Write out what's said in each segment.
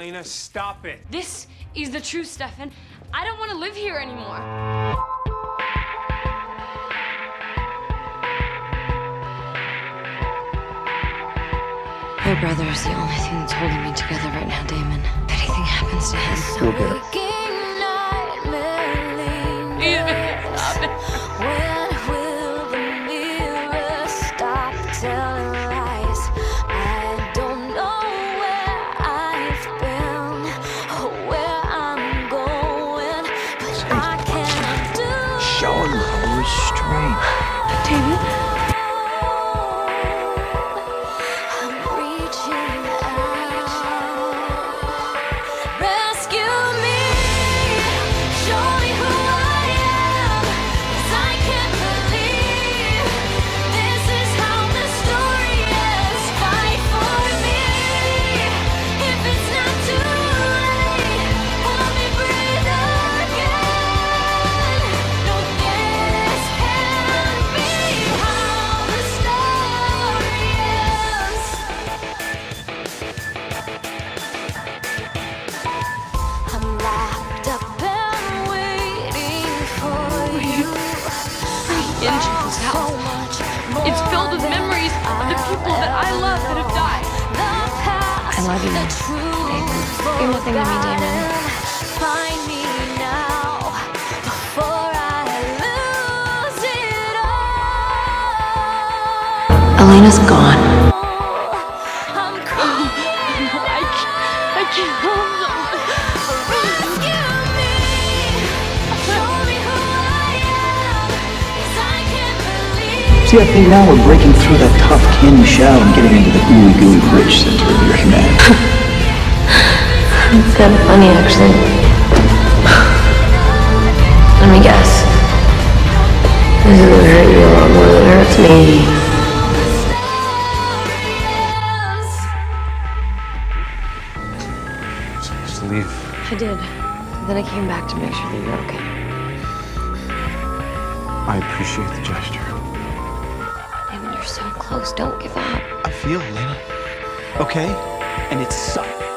Elena, stop it. This is the truth, Stefan. I don't want to live here anymore. My brother is the only thing that's holding me together right now, Damon. If anything happens to him, We'll get it. Stop it. How restraint. House. It's filled with memories of the people that I love that have died. I love you. You're nothing to me, Damon. Find me now before I lose it all. Elena's gone. I can't, I can't See, I think now we're breaking through that tough candy shell and getting into the ooey gooey rich center of your humanity. It's kind of funny, actually. Let me guess. This is gonna hurt you a lot more than it hurts me. Just leave. I did. Then I came back to make sure that you're okay. I appreciate the gesture. Close. Don't give up. I feel, Elena. Okay? And it's sucks.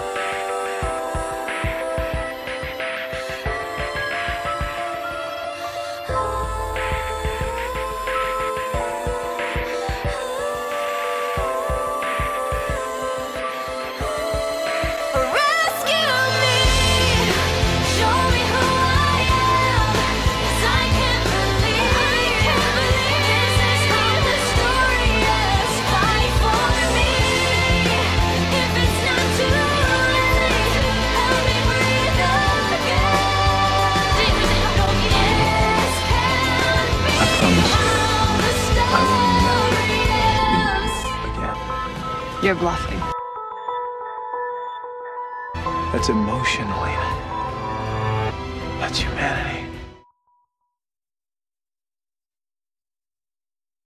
You're bluffing. That's emotion, Elena.